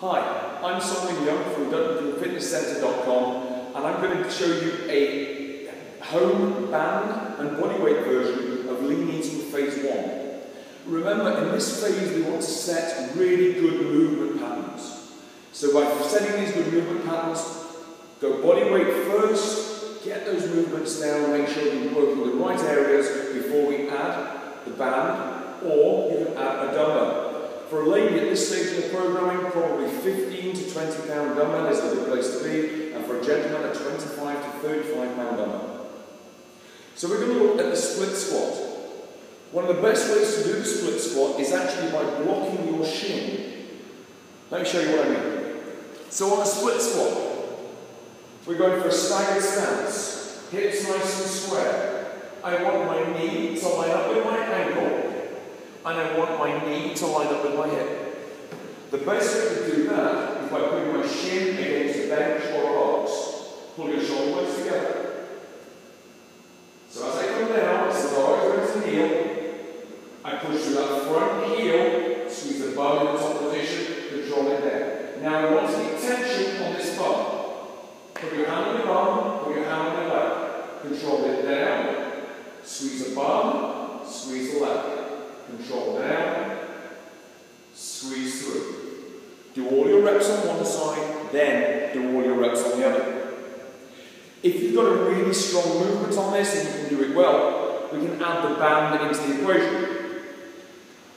Hi, I'm Simon Young from DunfieldFitnessCentre.com and I'm going to show you a home band and bodyweight version of Lean Eating Phase 1. Remember, in this phase we want to set really good movement patterns. So by setting these good movement patterns, go bodyweight first, get those movements down, make sure you're working the right areas before we add the band, or you can add a dumbbell. For a lady at this stage in the programming, probably 15 to 20 pound dumbbell is a good place to be, and for a gentleman, a 25 to 35 pound dumbbell. So we're going to look at the split squat. One of the best ways to do the split squat is actually by blocking your shin. Let me show you what I mean. So on a split squat, we're going for a staggered stance. Hips nice and square. I want my knee to line up with my ankle and I want my knee to line up with my hip. The best way to do that is by putting my shin against a bench or a box. Pull your shoulder blades together. So as I come down, as the lower is to kneel, I push through that front heel, squeeze the bum in the top position, control it there. Now I want to keep tension on this bum. Put your hand on your bum, put your hand on your leg. Control it down, squeeze the bum, squeeze the leg. Control down, squeeze through. Do all your reps on one side, then do all your reps on the other. If you've got a really strong movement on this and you can do it well, we can add the band into the equation.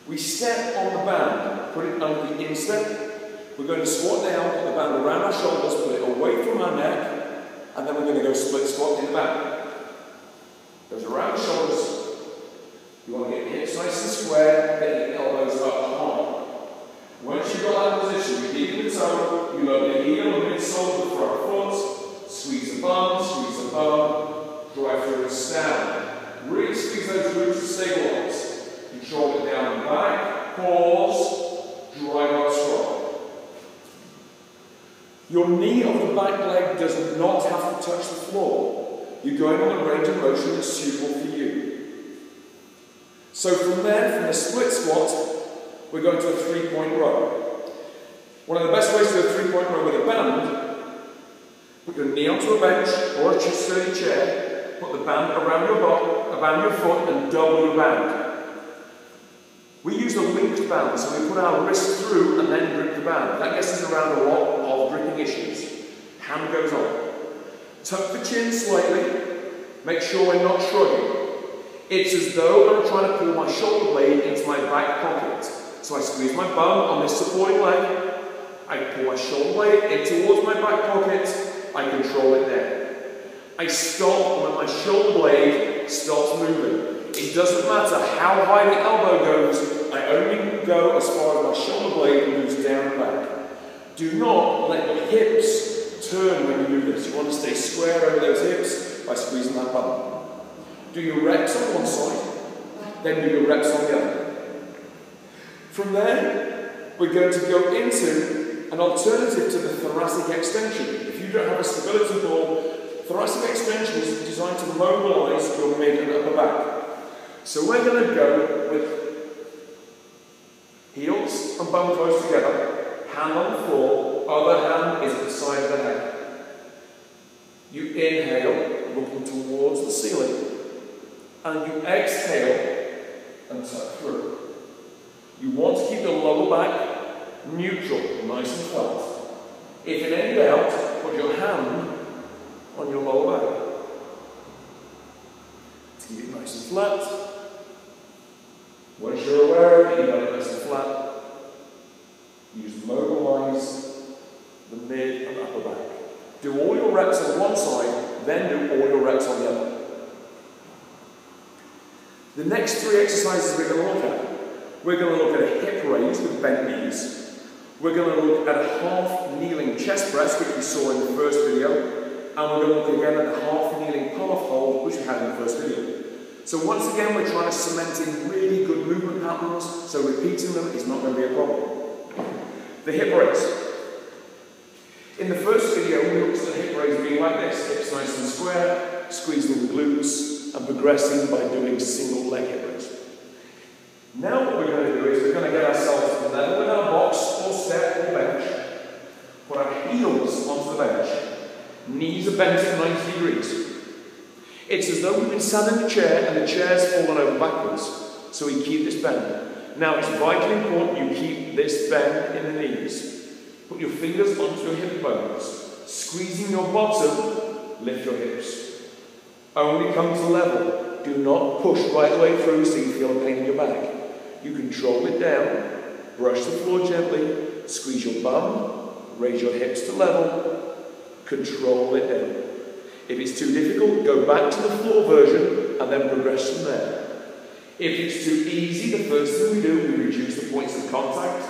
We step on the band, put it under the instep. We're going to squat down, put the band around our shoulders, put it away from our neck, and then we're going to go split squat in the band. Goes around shoulders, you want to get your hips nice and square, get your elbows up high. Once you've got that position, you keep the toe, you lower the heel and midsole of the front foot, squeeze the bum, squeeze the bum, drive through and down. Really squeeze those glutes to stabilize. Control it down and back, pause, drive up strong. Your knee of the back leg does not have to touch the floor. You're going on a range of motion that's suitable for you. So from there, from the split squat, we're going to a three-point row. One of the best ways to do a three-point row with a band, put your knee onto a bench or a sturdy chair, put the band around your butt, around your foot, and double your band. We use a linked band, so we put our wrist through and then grip the band. That gets us around a lot of gripping issues. Hand goes on. Tuck the chin slightly. Make sure we're not shrugging. It's as though I'm trying to pull my shoulder blade into my back pocket. So I squeeze my bum on this supporting leg, I pull my shoulder blade in towards my back pocket, I control it there. I stop when my shoulder blade stops moving. It doesn't matter how high the elbow goes, I only go as far as my shoulder blade moves down and back. Do not let your hips turn when you do this. You want to stay square over those hips by squeezing that bum. Do your reps on one side, then do your reps on the other. From there, we're going to go into an alternative to the thoracic extension. If you don't have a stability ball, thoracic extension is designed to mobilize your mid and upper back. So we're going to go with heels and bum close together, hand on the floor, other hand is at the side of the head. You inhale, looking towards the ceiling and you exhale and tuck through. You want to keep the lower back neutral, nice and flat. If in any doubt, put your hand on your lower back. Keep it nice and flat. Once you're aware of it, you got it nice and flat. Use mobilize the mid and upper back. Do all your reps on one side, then do all your reps on the other. The next three exercises we're going to look at, we're going to look at a hip raise with bent knees. We're going to look at a half kneeling chest press, which we saw in the first video, and we're going to look again at the half kneeling Pallof hold, which we had in the first video. So once again, we're trying to cement in really good movement patterns, so repeating them is not going to be a problem. The hip raise. In the first video, we looked at the hip raise being like this, hips nice and square, squeezing the glutes, and progressing by doing single leg hypnosis. Now what we're going to do is we're going to get ourselves level in our box or step or bench, put our heels onto the bench, knees are bent at 90 degrees. It's as though we've been sat in a chair and the chair's fallen over backwards, so we keep this bend. Now it's vitally important you keep this bend in the knees. Put your fingers onto your hip bones, squeezing your bottom, lift your hips. Only come to level. Do not push right the way through so you feel pain in your back. You control it down, brush the floor gently, squeeze your bum, raise your hips to level, control it down. If it's too difficult, go back to the floor version and then progress from there. If it's too easy, the first thing we do, we reduce the points of contact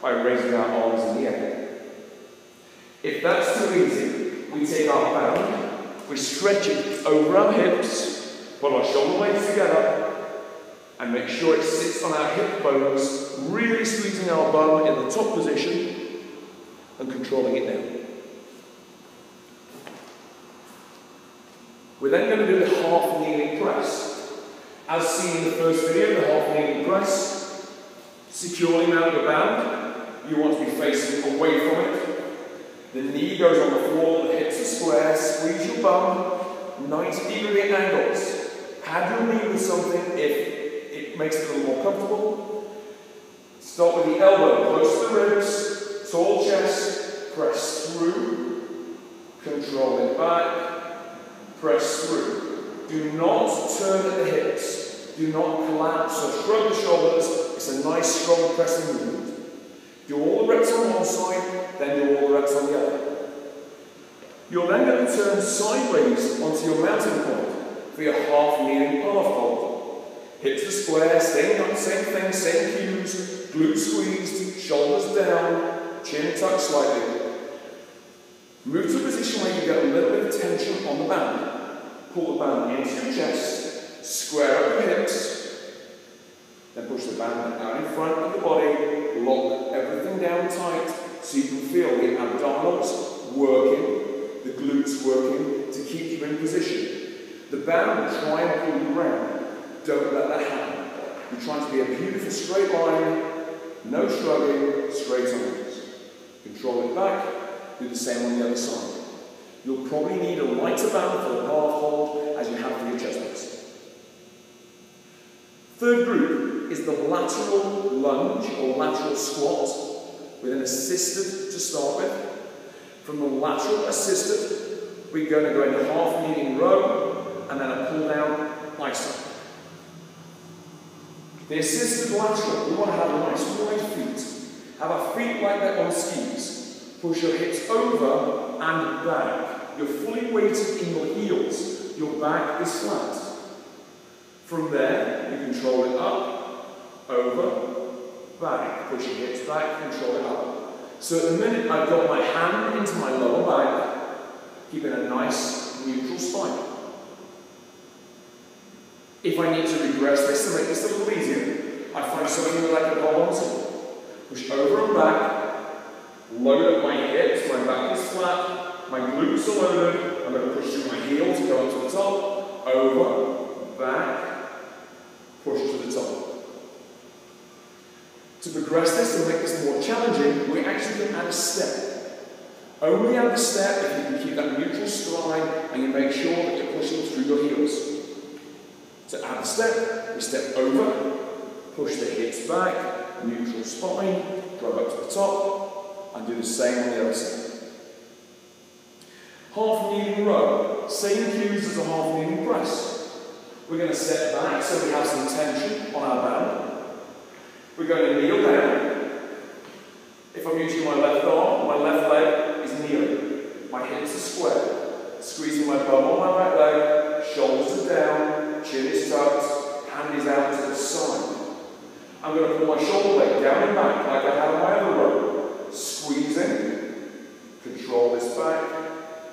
by raising our arms in the air. If that's too easy, we take our band, we stretch it over our hips, pull our shoulder blades together, and make sure it sits on our hip bones, really squeezing our bum in the top position and controlling it down. We're then going to do the half kneeling press. As seen in the first video, the half kneeling press, securely mount the band. You want to be facing away from it. The knee goes on the floor, the hips are square, squeeze your bum, 90 degree angles. Pad your knee with something if it makes it a little more comfortable. Start with the elbow close to the ribs, tall chest, press through, control it back, press through. Do not turn at the hips. Do not collapse or shrug the shoulders. It's a nice, strong pressing movement. Do all the reps on one side, then do all the reps on the other. You're then going to turn sideways onto your mounting point for your half kneeling Pallof hold. Hips are square, staying the same thing, same cues, glutes squeezed, shoulders down, chin tucked slightly. Move to a position where you get a little bit of tension on the band. Pull the band into your chest, square up the hips, then push the band out in front of the body, lock everything down tight so you can feel the abdominals working, the glutes working to keep you in position. The band will try and pull you around. Don't let that happen. You're trying to be a beautiful straight line, no shrugging, straight arms. Control it back, do the same on the other side. You'll probably need a lighter band for the Pallof hold as you have for your chest. Third group is the lateral lunge or lateral squat with an assisted to start with. From the lateral assisted, we're going to go into half kneeling row and then a pull down iso. The assisted lateral, we want to have nice wide feet. Have our feet like that on skis. Push your hips over and back. You're fully weighted in your heels. Your back is flat. From there, you control it up, over, back. Push your hips back, control it up. So at the minute, I've got my hand into my lower back, keeping a nice neutral spine. If I need to regress this to make this a little easier, I find something hold on to. Push over and back, Load up my hips, my back is flat, my glutes are loaded. I'm going to push through my heels, go up to the top, over, back, push to the top. To progress this and make this more challenging, we actually can add a step. Only add a step if you can keep that neutral stride and you make sure that you're pushing through your heels. To add a step, we step over, push the hips back, neutral spine, drive up to the top, and do the same on the other side. Half kneeling row, same cues as a half kneeling press. We're going to step back so we have some tension on our band. We're going to kneel down. If I'm using my left arm, my left leg is kneeling. My hips are square. Squeezing my bum on my right leg, shoulders are down, chin is tucked, hand is out to the side. I'm going to pull my shoulder blade down and back like I have on my other row squeezing, control this back,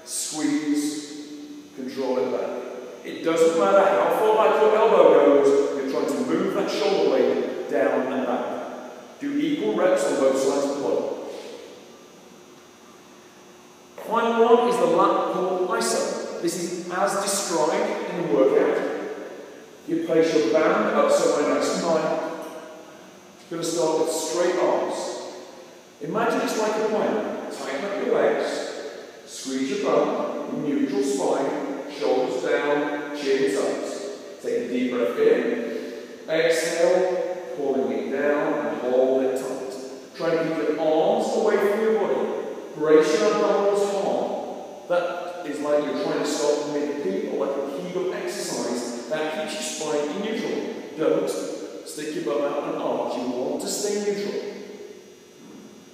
squeeze, control it back. It doesn't matter how far back your elbow goes, you're trying to move that shoulder blade down and back. Do equal reps on both sides of the body. Final one is the lat pull iso. This is as described in the workout. You place your band up somewhere nice and high. You're going to start with straight arms. Imagine it's like a plane. Tighten up your legs, Squeeze your bum, neutral spine, shoulders down, chin tucks. Take a deep breath in. Exhale, pulling it down and hold it tight. Try to keep your arms away from your body. Brace your abdominals hard. That is like you're trying to stop mid-peak or like a Kegel exercise. That keeps your spine neutral. Don't stick your bum out and arch. You want to stay neutral.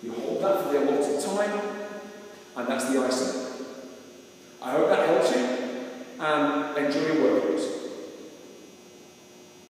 You hold that for the allotted time, and that's the ISO.